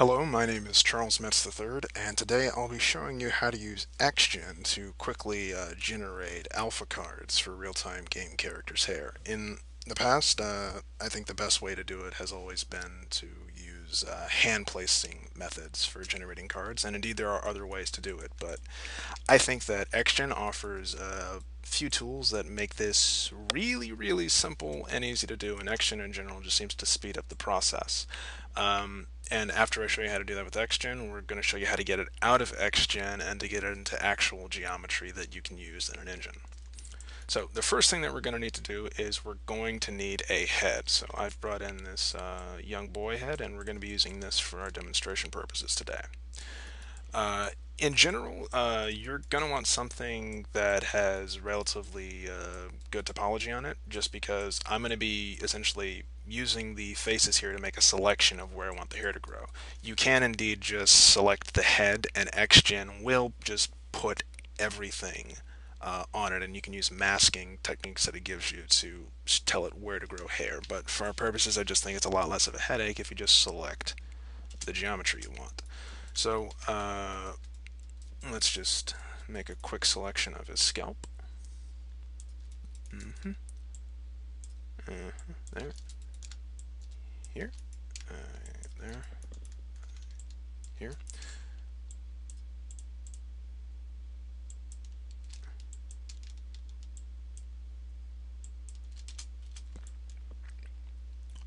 Hello, my name is Charles Metz III, and today I'll be showing you how to use XGen to quickly uh, generate alpha cards for real-time game characters' hair. In the past, uh, I think the best way to do it has always been to use uh, hand placing methods for generating cards, and indeed there are other ways to do it, but I think that XGen offers a few tools that make this really, really simple and easy to do, and XGen in general just seems to speed up the process. Um, and after I show you how to do that with XGen, we're going to show you how to get it out of XGen and to get it into actual geometry that you can use in an engine. So the first thing that we're going to need to do is we're going to need a head. So I've brought in this uh, young boy head and we're going to be using this for our demonstration purposes today. Uh, in general, uh, you're going to want something that has relatively uh, good topology on it, just because I'm going to be essentially using the faces here to make a selection of where I want the hair to grow. You can indeed just select the head, and XGen will just put everything uh, on it, and you can use masking techniques that it gives you to tell it where to grow hair. But for our purposes, I just think it's a lot less of a headache if you just select the geometry you want. So uh, let's just make a quick selection of his scalp. Mm -hmm. Uh. There. Here. Uh, there. Here.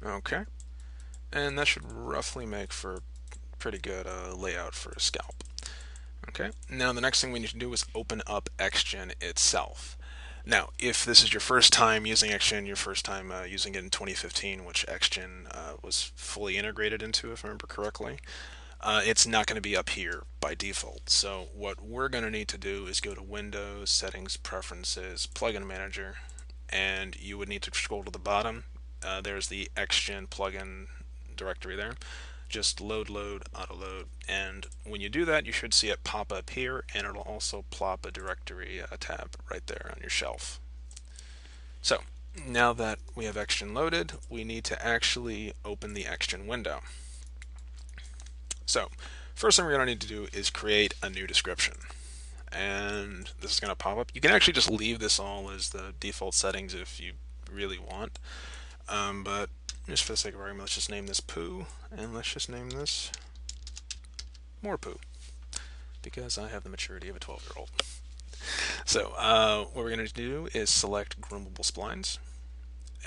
Okay. And that should roughly make for pretty good uh, layout for a scalp. Okay, now the next thing we need to do is open up XGen itself. Now, if this is your first time using XGen, your first time uh, using it in 2015, which XGen uh, was fully integrated into, if I remember correctly, uh, it's not going to be up here by default. So what we're going to need to do is go to Windows, Settings, Preferences, Plugin Manager, and you would need to scroll to the bottom. Uh, there's the XGen plugin directory there just load load auto load. And when you do that you should see it pop up here and it'll also plop a directory uh, tab right there on your shelf. So now that we have XGen loaded we need to actually open the XGen window. So first thing we're going to need to do is create a new description. And this is going to pop up. You can actually just leave this all as the default settings if you really want. Um, but just for the sake of argument, let's just name this poo, and let's just name this more poo, because I have the maturity of a 12-year-old. So uh, what we're going to do is select groomable splines,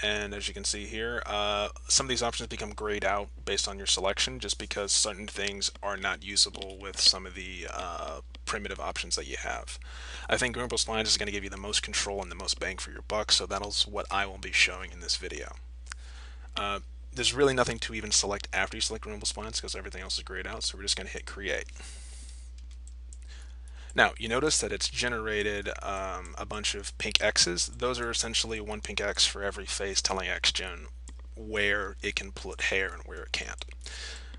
and as you can see here, uh, some of these options become grayed out based on your selection, just because certain things are not usable with some of the uh, primitive options that you have. I think groomable splines is going to give you the most control and the most bang for your buck, so that's what I will be showing in this video. Uh, there's really nothing to even select after you select groomable splines because everything else is grayed out, so we're just going to hit create. Now, you notice that it's generated um, a bunch of pink X's. Those are essentially one pink X for every face telling XGen where it can put hair and where it can't.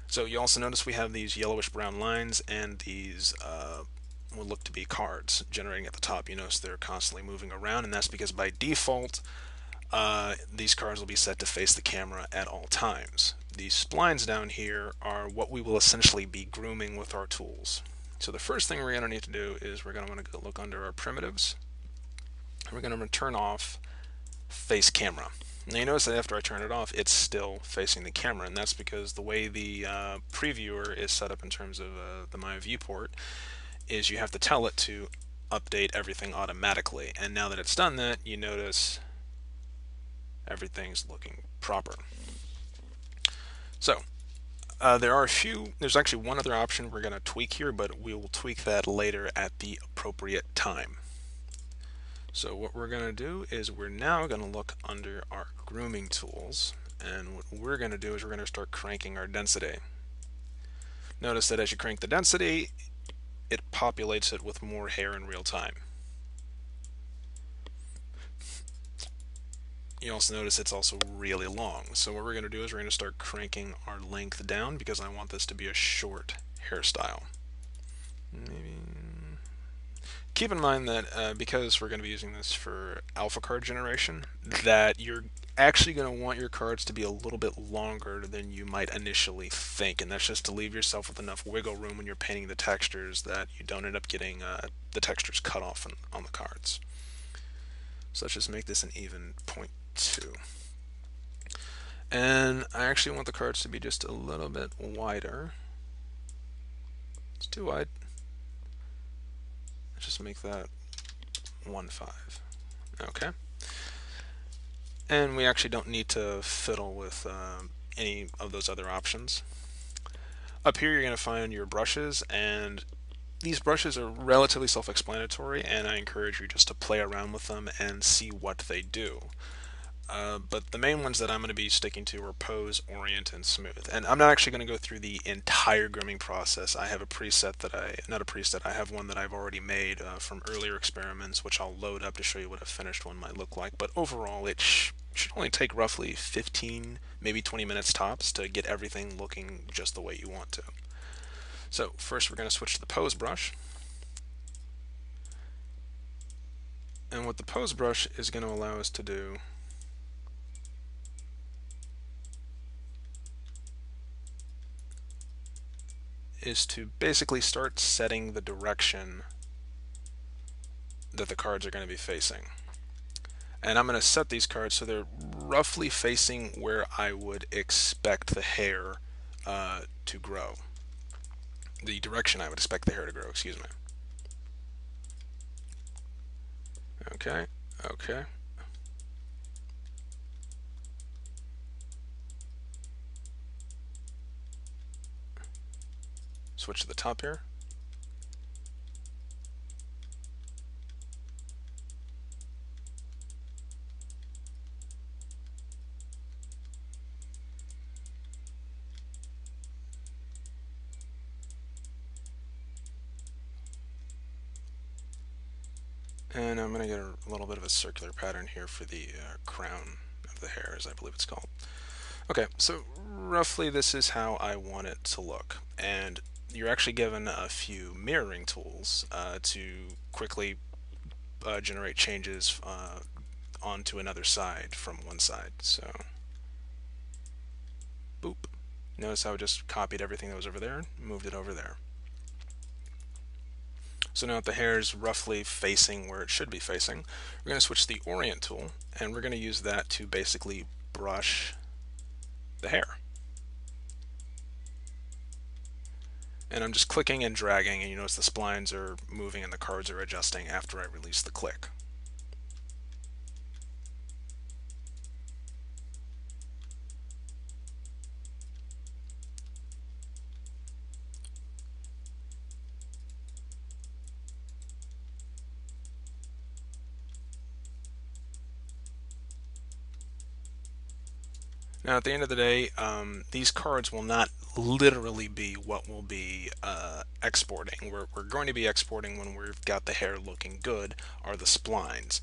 So you also notice we have these yellowish brown lines and these uh, will look to be cards generating at the top. You notice they're constantly moving around, and that's because by default, uh, these cars will be set to face the camera at all times. These splines down here are what we will essentially be grooming with our tools. So the first thing we're going to need to do is we're going to want to look under our primitives. And we're going to turn off face camera. Now you notice that after I turn it off, it's still facing the camera, and that's because the way the uh, previewer is set up in terms of uh, the Maya Viewport is you have to tell it to update everything automatically. And now that it's done that, you notice everything's looking proper. So, uh, there are a few, there's actually one other option we're going to tweak here, but we will tweak that later at the appropriate time. So what we're going to do is we're now going to look under our grooming tools, and what we're going to do is we're going to start cranking our density. Notice that as you crank the density, it populates it with more hair in real time. You also notice it's also really long. So what we're going to do is we're going to start cranking our length down because I want this to be a short hairstyle. Maybe. Keep in mind that uh, because we're going to be using this for alpha card generation, that you're actually going to want your cards to be a little bit longer than you might initially think, and that's just to leave yourself with enough wiggle room when you're painting the textures that you don't end up getting uh, the textures cut off on, on the cards. So let's just make this an even point two. And I actually want the cards to be just a little bit wider. It's too wide. Let's just make that 1, 5. Okay. And we actually don't need to fiddle with um, any of those other options. Up here you're going to find your brushes and these brushes are relatively self-explanatory and I encourage you just to play around with them and see what they do. Uh, but the main ones that I'm going to be sticking to are pose, orient, and smooth. And I'm not actually going to go through the entire grooming process. I have a preset that I, not a preset, I have one that I've already made uh, from earlier experiments, which I'll load up to show you what a finished one might look like. But overall, it sh should only take roughly 15, maybe 20 minutes tops to get everything looking just the way you want to. So first we're going to switch to the pose brush. And what the pose brush is going to allow us to do is to basically start setting the direction that the cards are going to be facing. And I'm going to set these cards so they're roughly facing where I would expect the hair uh, to grow. The direction I would expect the hair to grow, excuse me. Okay, okay. Switch to the top here. And I'm going to get a little bit of a circular pattern here for the uh, crown of the hair, as I believe it's called. Okay, so roughly this is how I want it to look. And you're actually given a few mirroring tools uh, to quickly uh, generate changes uh, onto another side from one side. So, boop. Notice how I just copied everything that was over there, and moved it over there. So now that the hair is roughly facing where it should be facing, we're going to switch to the Orient tool, and we're going to use that to basically brush the hair. And I'm just clicking and dragging and you notice the splines are moving and the cards are adjusting after I release the click. Now, at the end of the day, um, these cards will not literally be what we'll be uh, exporting. We're, we're going to be exporting when we've got the hair looking good are the splines.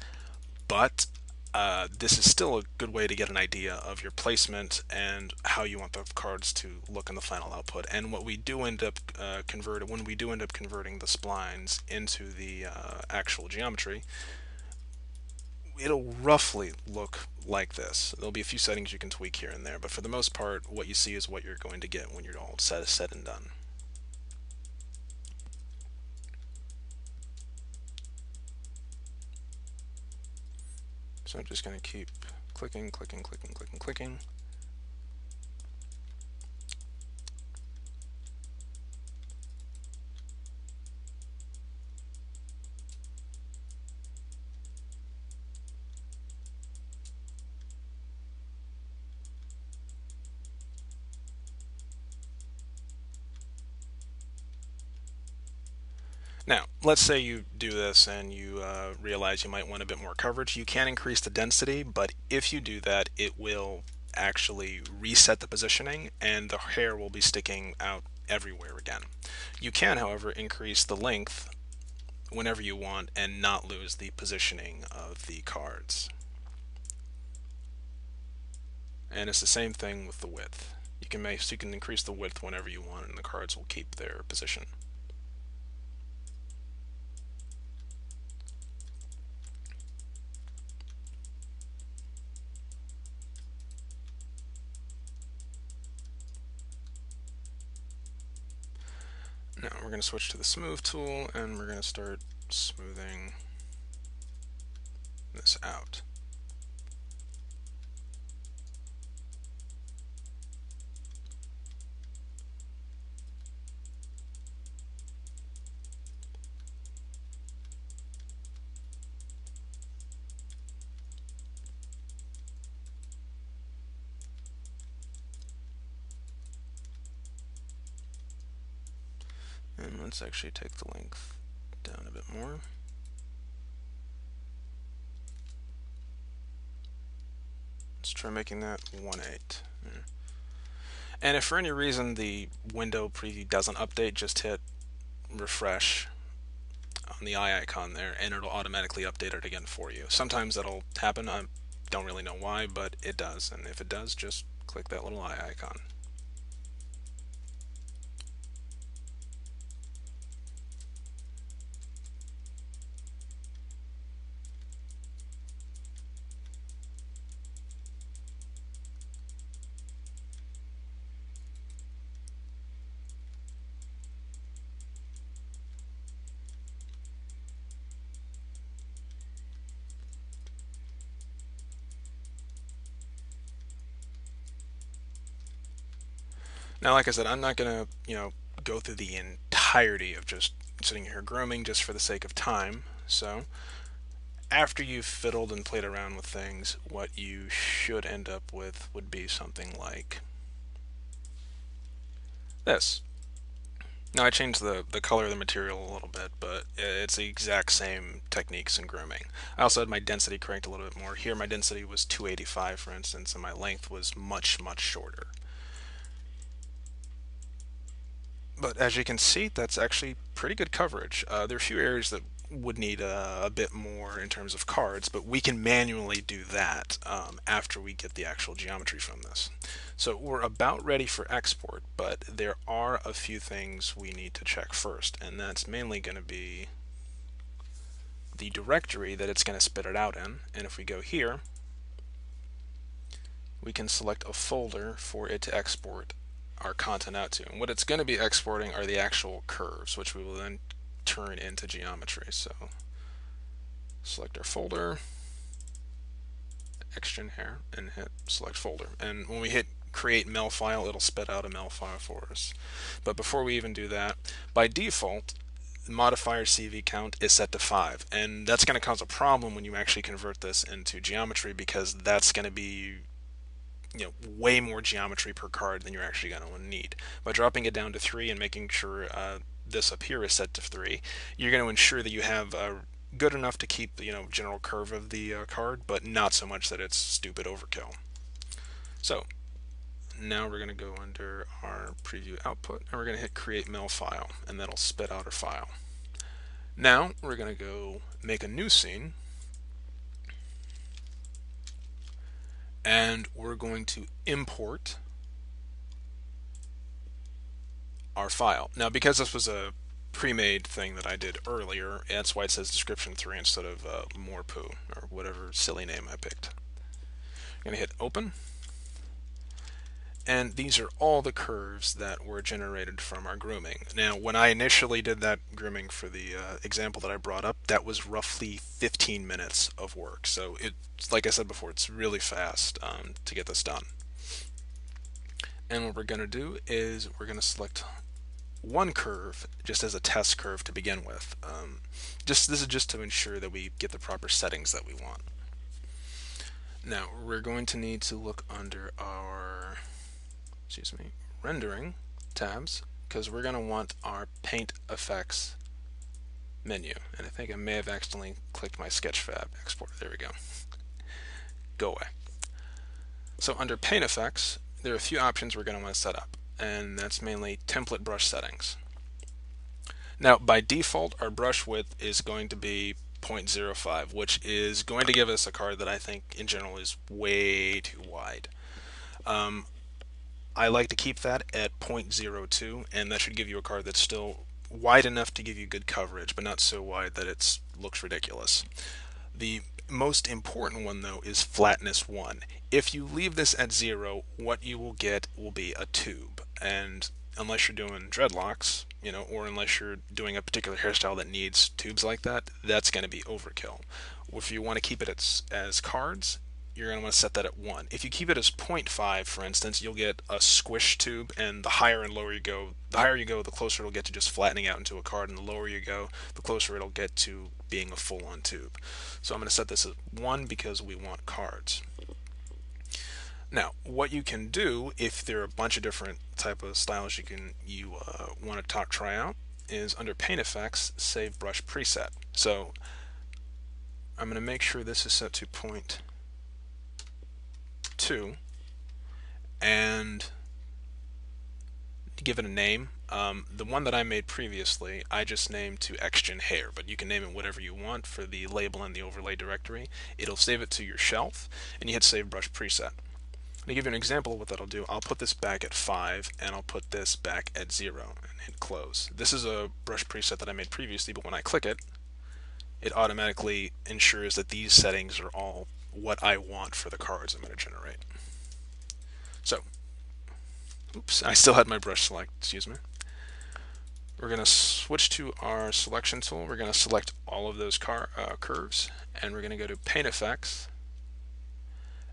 But uh, this is still a good way to get an idea of your placement and how you want the cards to look in the final output. And what we do end up uh, converting, when we do end up converting the splines into the uh, actual geometry, it'll roughly look like this. There'll be a few settings you can tweak here and there, but for the most part, what you see is what you're going to get when you're all set, and done. So I'm just going to keep clicking, clicking, clicking, clicking, clicking. Now, let's say you do this and you uh, realize you might want a bit more coverage. You can increase the density, but if you do that, it will actually reset the positioning and the hair will be sticking out everywhere again. You can, however, increase the length whenever you want and not lose the positioning of the cards. And it's the same thing with the width. You can make so you can increase the width whenever you want and the cards will keep their position. Now we're going to switch to the smooth tool and we're going to start smoothing this out. And let's actually take the length down a bit more. Let's try making that 1 8. And if for any reason the window preview doesn't update, just hit refresh on the eye icon there and it'll automatically update it again for you. Sometimes that'll happen, I don't really know why, but it does. And if it does, just click that little eye icon. Now, like I said, I'm not going to, you know, go through the entirety of just sitting here grooming just for the sake of time. So, after you've fiddled and played around with things, what you should end up with would be something like this. Now I changed the, the color of the material a little bit, but it's the exact same techniques in grooming. I also had my density cranked a little bit more. Here my density was 285 for instance, and my length was much, much shorter. But as you can see, that's actually pretty good coverage. Uh, there are a few areas that would need a, a, bit more in terms of cards, but we can manually do that um, after we get the actual geometry from this. So we're about ready for export, but there are a few things we need to check first, and that's mainly going to be the directory that it's going to spit it out in. And if we go here, we can select a folder for it to export our content out to. And what it's going to be exporting are the actual curves, which we will then turn into geometry. So select our folder, Xgen here, and hit select folder. And when we hit create mel file, it'll spit out a mel file for us. But before we even do that, by default, modifier CV count is set to 5 and that's going to cause a problem when you actually convert this into geometry because that's going to be you know way more geometry per card than you're actually going to need. By dropping it down to three and making sure uh, this up here is set to three, you're going to ensure that you have good enough to keep the you know general curve of the uh, card, but not so much that it's stupid overkill. So now we're going to go under our preview output and we're going to hit create mel file and that'll spit out our file. Now we're going to go make a new scene and we're going to import our file. Now because this was a pre-made thing that I did earlier, that's why it says description 3 instead of uh, more poo or whatever silly name I picked. I'm going to hit open and these are all the curves that were generated from our grooming. Now, when I initially did that grooming for the uh, example that I brought up, that was roughly 15 minutes of work. So, it's like I said before, it's really fast um, to get this done. And what we're going to do is we're going to select one curve just as a test curve to begin with. Um, just This is just to ensure that we get the proper settings that we want. Now, we're going to need to look under our excuse me, rendering tabs because we're going to want our paint effects menu. And I think I may have accidentally clicked my Sketchfab export. There we go. go away. So under paint effects, there are a few options we're going to want to set up, and that's mainly template brush settings. Now, by default, our brush width is going to be 0.05, which is going to give us a card that I think in general is way too wide. Um, I like to keep that at 0.02 and that should give you a card that's still wide enough to give you good coverage but not so wide that it looks ridiculous. The most important one though is flatness 1. If you leave this at 0 what you will get will be a tube and unless you're doing dreadlocks, you know, or unless you're doing a particular hairstyle that needs tubes like that, that's going to be overkill. If you want to keep it as, as cards, you're going to want to set that at 1. If you keep it as 0.5, for instance, you'll get a squish tube, and the higher and lower you go, the higher you go, the closer it'll get to just flattening out into a card, and the lower you go, the closer it'll get to being a full-on tube. So I'm going to set this at 1 because we want cards. Now, what you can do if there are a bunch of different type of styles you can you uh, want to talk, try out is under Paint Effects, save Brush Preset. So I'm going to make sure this is set to point two and give it a name. Um, the one that I made previously, I just named to XGen Hair, but you can name it whatever you want for the label in the overlay directory. It'll save it to your shelf, and you hit Save Brush Preset. To give you an example of what that'll do, I'll put this back at 5 and I'll put this back at 0 and hit close. This is a brush preset that I made previously, but when I click it, it automatically ensures that these settings are all what I want for the cards I'm going to generate. So, oops, I still had my brush select, excuse me. We're going to switch to our selection tool. We're going to select all of those car, uh, curves, and we're going to go to Paint Effects,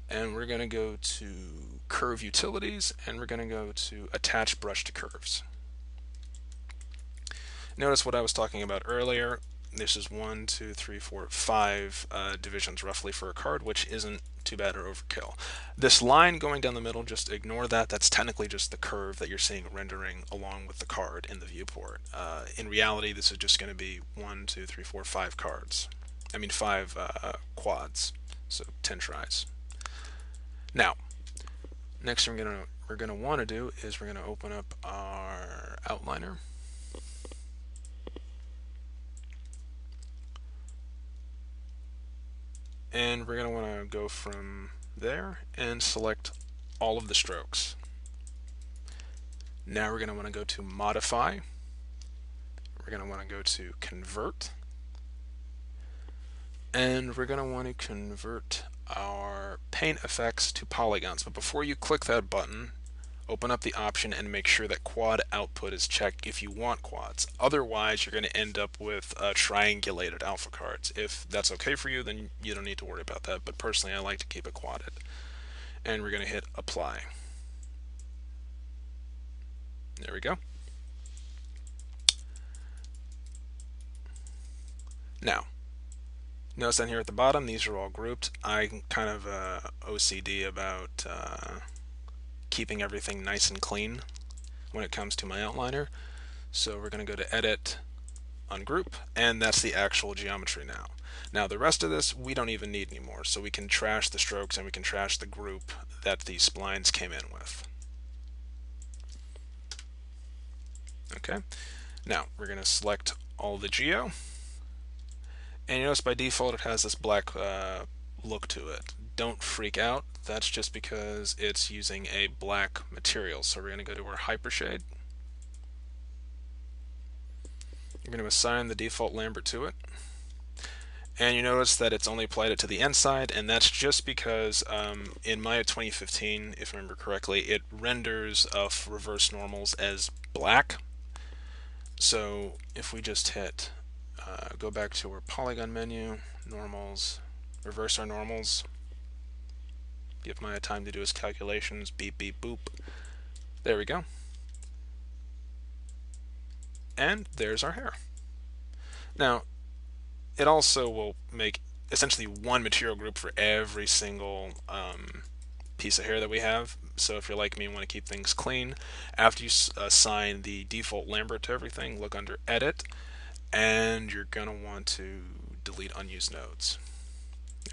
and we're going to go to Curve Utilities, and we're going to go to Attach Brush to Curves. Notice what I was talking about earlier this is one, two, three, four, five uh, divisions roughly for a card, which isn't too bad or overkill. This line going down the middle, just ignore that. That's technically just the curve that you're seeing rendering along with the card in the viewport. Uh, in reality, this is just going to be one, two, three, four, five cards. I mean, five uh, quads, so ten tris. Now, next thing we're gonna we're gonna want to do is we're gonna open up our outliner. And we're going to want to go from there and select all of the strokes. Now we're going to want to go to modify. We're going to want to go to convert. And we're going to want to convert our paint effects to polygons. But before you click that button, open up the option and make sure that quad output is checked if you want quads. Otherwise, you're going to end up with uh, triangulated alpha cards. If that's okay for you, then you don't need to worry about that. But personally, I like to keep it quadded. And we're going to hit apply. There we go. Now, notice down here at the bottom, these are all grouped. I'm kind of uh, OCD about uh, keeping everything nice and clean when it comes to my outliner. So we're going to go to Edit, Ungroup, and that's the actual geometry now. Now the rest of this we don't even need anymore, so we can trash the strokes and we can trash the group that the splines came in with. Okay, now we're going to select all the geo, and you notice by default it has this black uh, look to it. Don't freak out, that's just because it's using a black material. So we're going to go to our Hypershade. We're going to assign the default Lambert to it. And you notice that it's only applied it to the inside, and that's just because um, in Maya 2015, if I remember correctly, it renders of reverse normals as black. So if we just hit, uh, go back to our polygon menu, normals, reverse our normals, Give Maya time to do his calculations. Beep, beep, boop. There we go. And there's our hair. Now, it also will make essentially one material group for every single um, piece of hair that we have. So if you're like me and want to keep things clean, after you assign the default Lambert to everything, look under Edit, and you're going to want to delete unused nodes.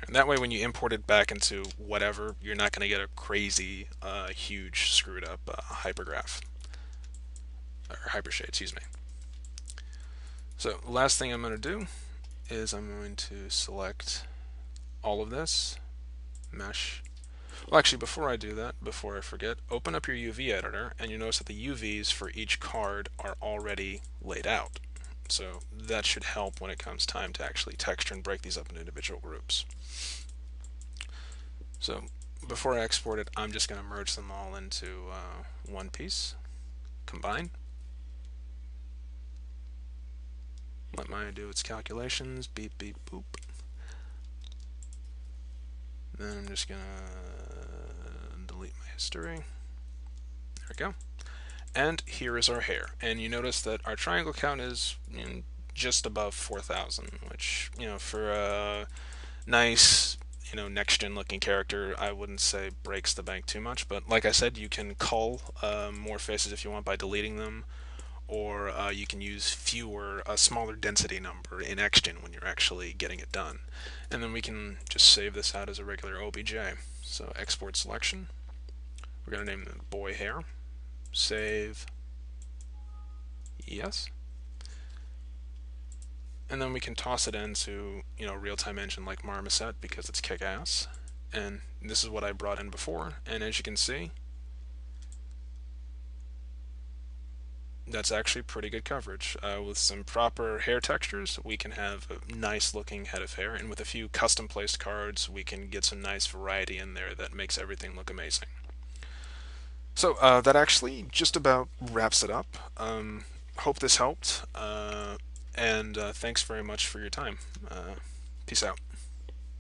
And that way, when you import it back into whatever, you're not going to get a crazy, uh, huge, screwed up uh, hypergraph. Or hypershade, excuse me. So, last thing I'm going to do is I'm going to select all of this, mesh. Well, actually, before I do that, before I forget, open up your UV editor, and you notice that the UVs for each card are already laid out. So that should help when it comes time to actually texture and break these up into individual groups. So before I export it, I'm just going to merge them all into uh, one piece. combine. Let Maya do its calculations. Beep, beep, boop. Then I'm just going to delete my history. There we go. And here is our hair. And you notice that our triangle count is you know, just above 4,000, which, you know, for a nice, you know, next-gen looking character, I wouldn't say breaks the bank too much. But like I said, you can cull uh, more faces if you want by deleting them or uh, you can use fewer, a smaller density number in XGen when you're actually getting it done. And then we can just save this out as a regular OBJ. So export selection. We're going to name the boy hair. Save. Yes. And then we can toss it into, you know, real-time engine like Marmoset because it's kick-ass. And this is what I brought in before. And as you can see, that's actually pretty good coverage. Uh, with some proper hair textures, we can have a nice looking head of hair, and with a few custom placed cards, we can get some nice variety in there that makes everything look amazing. So uh, that actually just about wraps it up. Um, hope this helped, uh, and uh, thanks very much for your time. Uh, peace out.